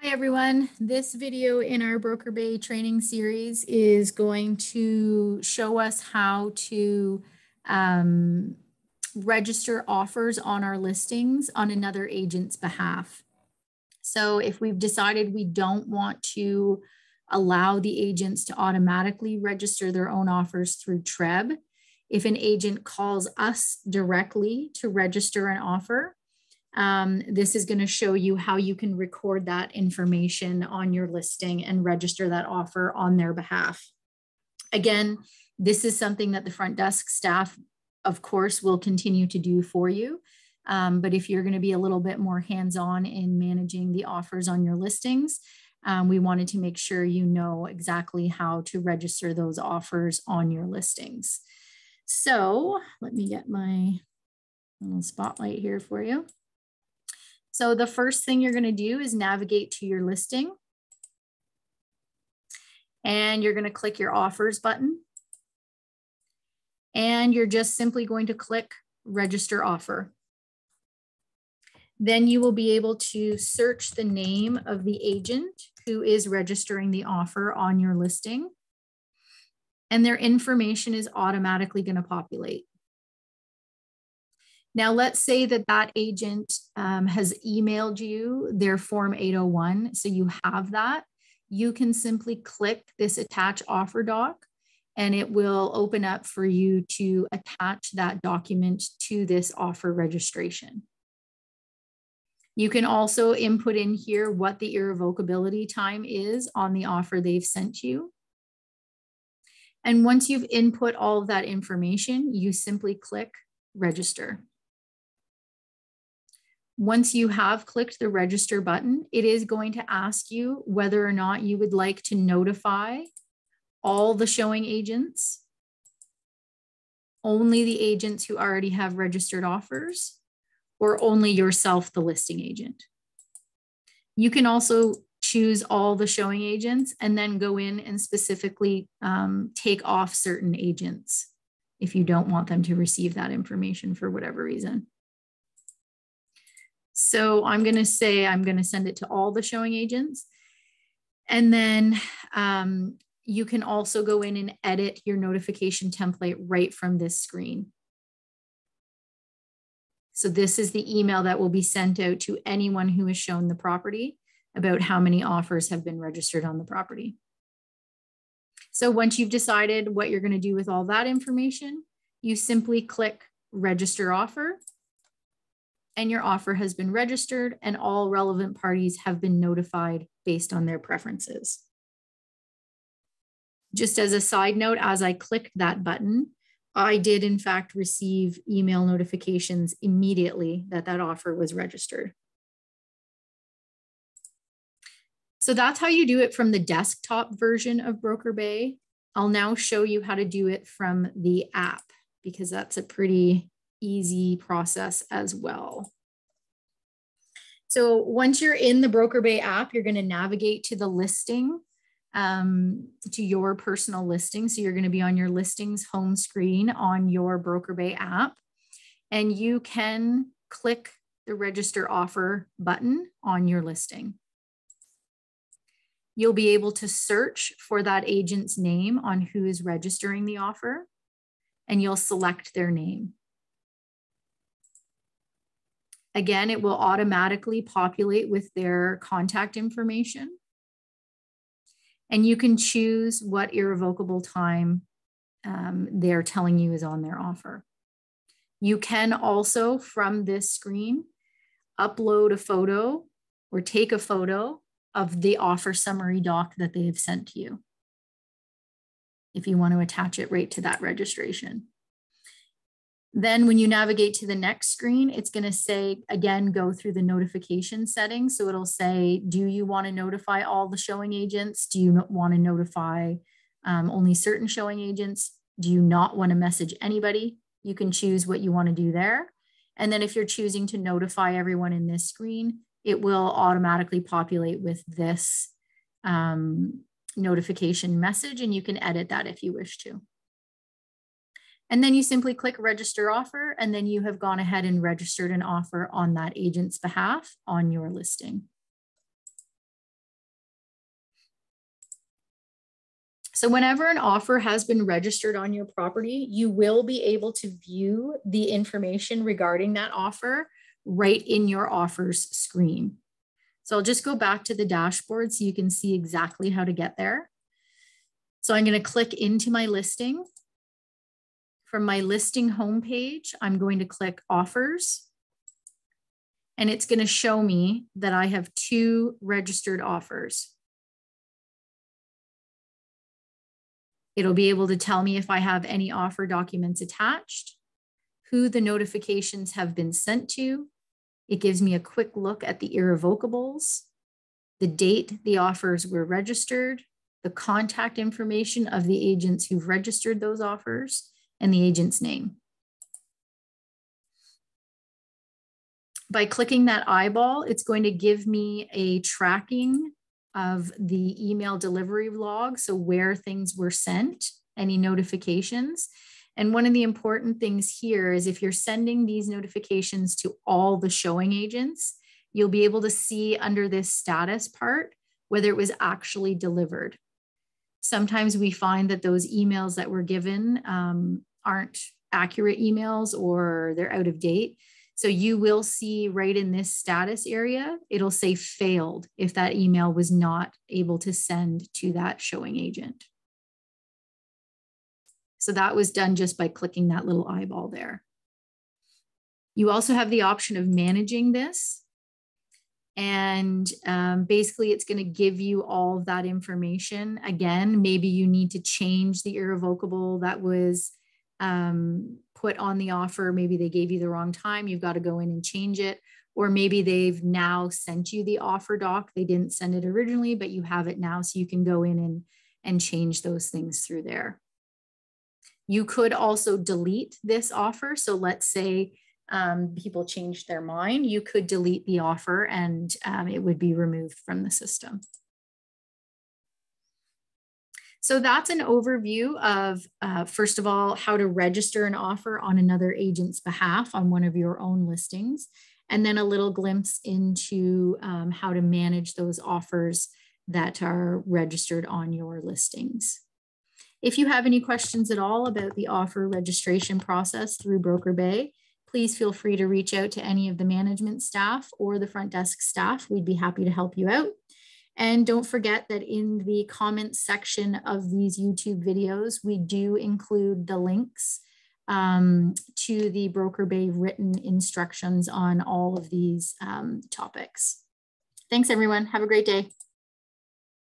Hi everyone. This video in our Broker Bay training series is going to show us how to um, register offers on our listings on another agent's behalf. So if we've decided we don't want to allow the agents to automatically register their own offers through TREB, if an agent calls us directly to register an offer, um, this is going to show you how you can record that information on your listing and register that offer on their behalf. Again, this is something that the front desk staff, of course, will continue to do for you. Um, but if you're going to be a little bit more hands-on in managing the offers on your listings, um, we wanted to make sure you know exactly how to register those offers on your listings. So let me get my little spotlight here for you. So the first thing you're going to do is navigate to your listing. And you're going to click your offers button. And you're just simply going to click register offer. Then you will be able to search the name of the agent who is registering the offer on your listing. And their information is automatically going to populate. Now, let's say that that agent um, has emailed you their Form 801, so you have that. You can simply click this attach offer doc and it will open up for you to attach that document to this offer registration. You can also input in here what the irrevocability time is on the offer they've sent you. And once you've input all of that information, you simply click register. Once you have clicked the register button, it is going to ask you whether or not you would like to notify all the showing agents, only the agents who already have registered offers, or only yourself, the listing agent. You can also choose all the showing agents and then go in and specifically um, take off certain agents if you don't want them to receive that information for whatever reason. So I'm going to say I'm going to send it to all the showing agents. And then um, you can also go in and edit your notification template right from this screen. So this is the email that will be sent out to anyone who has shown the property about how many offers have been registered on the property. So once you've decided what you're going to do with all that information, you simply click register offer and your offer has been registered and all relevant parties have been notified based on their preferences. Just as a side note, as I clicked that button, I did in fact receive email notifications immediately that that offer was registered. So that's how you do it from the desktop version of Broker Bay. I'll now show you how to do it from the app because that's a pretty easy process as well. So once you're in the Broker Bay app, you're going to navigate to the listing, um, to your personal listing. So you're going to be on your listings home screen on your Broker Bay app, and you can click the register offer button on your listing. You'll be able to search for that agent's name on who is registering the offer, and you'll select their name. Again, it will automatically populate with their contact information. And you can choose what irrevocable time um, they're telling you is on their offer. You can also, from this screen, upload a photo or take a photo of the offer summary doc that they have sent to you if you want to attach it right to that registration. Then when you navigate to the next screen, it's going to say, again, go through the notification settings. So it'll say, do you want to notify all the showing agents? Do you want to notify um, only certain showing agents? Do you not want to message anybody? You can choose what you want to do there. And then if you're choosing to notify everyone in this screen, it will automatically populate with this um, notification message and you can edit that if you wish to. And then you simply click register offer, and then you have gone ahead and registered an offer on that agent's behalf on your listing. So whenever an offer has been registered on your property, you will be able to view the information regarding that offer right in your offers screen. So I'll just go back to the dashboard so you can see exactly how to get there. So I'm gonna click into my listing from my listing homepage, I'm going to click offers. And it's going to show me that I have two registered offers. It'll be able to tell me if I have any offer documents attached, who the notifications have been sent to. It gives me a quick look at the irrevocables, the date the offers were registered, the contact information of the agents who've registered those offers, and the agent's name. By clicking that eyeball, it's going to give me a tracking of the email delivery log, so where things were sent, any notifications. And one of the important things here is if you're sending these notifications to all the showing agents, you'll be able to see under this status part whether it was actually delivered. Sometimes we find that those emails that were given um, aren't accurate emails or they're out of date. So you will see right in this status area, it'll say failed if that email was not able to send to that showing agent. So that was done just by clicking that little eyeball there. You also have the option of managing this. And um, basically, it's going to give you all of that information. Again, maybe you need to change the irrevocable that was um, put on the offer. Maybe they gave you the wrong time. You've got to go in and change it. Or maybe they've now sent you the offer doc. They didn't send it originally, but you have it now. So you can go in and, and change those things through there. You could also delete this offer. So let's say um, people changed their mind. You could delete the offer and um, it would be removed from the system. So that's an overview of, uh, first of all, how to register an offer on another agent's behalf on one of your own listings, and then a little glimpse into um, how to manage those offers that are registered on your listings. If you have any questions at all about the offer registration process through Broker Bay, please feel free to reach out to any of the management staff or the front desk staff. We'd be happy to help you out. And don't forget that in the comments section of these YouTube videos, we do include the links um, to the Broker Bay written instructions on all of these um, topics. Thanks, everyone. Have a great day.